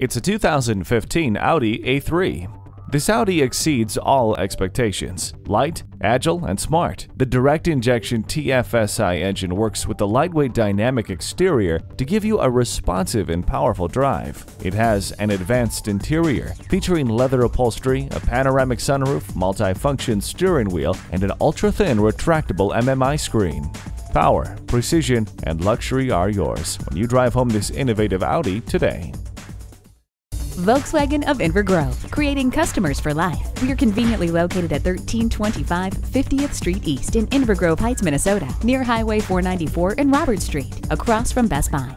It's a 2015 Audi A3. This Audi exceeds all expectations. Light, agile, and smart, the direct injection TFSI engine works with the lightweight dynamic exterior to give you a responsive and powerful drive. It has an advanced interior featuring leather upholstery, a panoramic sunroof, multifunction steering wheel, and an ultra-thin retractable MMI screen. Power, precision, and luxury are yours when you drive home this innovative Audi today. Volkswagen of Inver Grove, creating customers for life. We are conveniently located at 1325 50th Street East in Inver Grove Heights, Minnesota, near Highway 494 and Robert Street, across from Best Buy.